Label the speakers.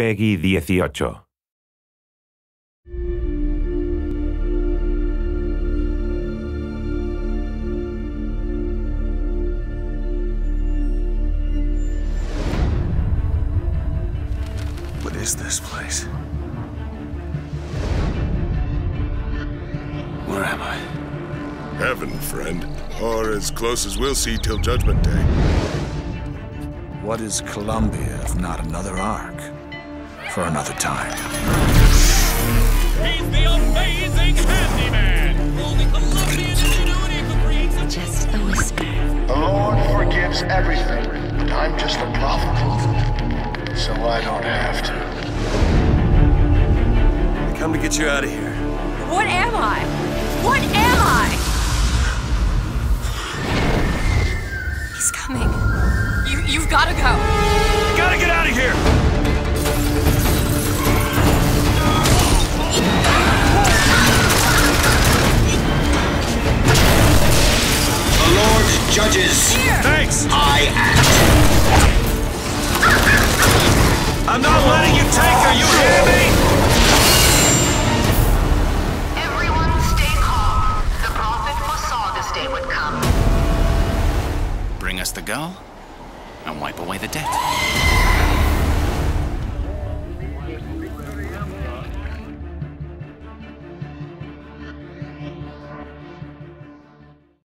Speaker 1: Peggy 18.
Speaker 2: What is this place? Where am I?
Speaker 3: Heaven, friend. Or as close as we'll see till Judgment Day.
Speaker 2: What is Columbia if not another ark? For another time.
Speaker 4: He's the amazing handyman! Only Columbian ingenuity could create such
Speaker 5: Just a whisper.
Speaker 6: The Lord forgives everything, but I'm just a prophet. So I don't have to.
Speaker 2: I come to get you out of here.
Speaker 7: What am I? What am I? He's coming. You, you've got to go.
Speaker 8: Lord judges.
Speaker 2: Thanks!
Speaker 8: I act.
Speaker 2: I'm not letting you take her, you hear me?
Speaker 9: Everyone stay calm. The prophet foresaw this day would come.
Speaker 8: Bring us the girl and wipe away the debt.